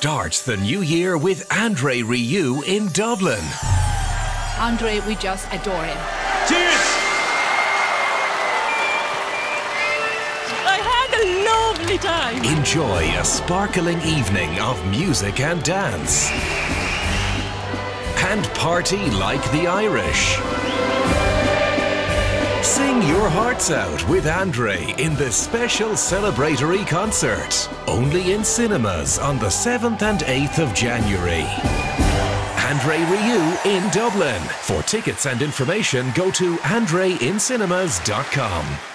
Start the new year with Andre Rieu in Dublin. Andre, we just adore him. Cheers! I had a lovely time. Enjoy a sparkling evening of music and dance. And party like the Irish. Sing your hearts out with Andre in the special celebratory concert. Only in cinemas on the 7th and 8th of January. Andre Rieu in Dublin. For tickets and information, go to andreincinemas.com.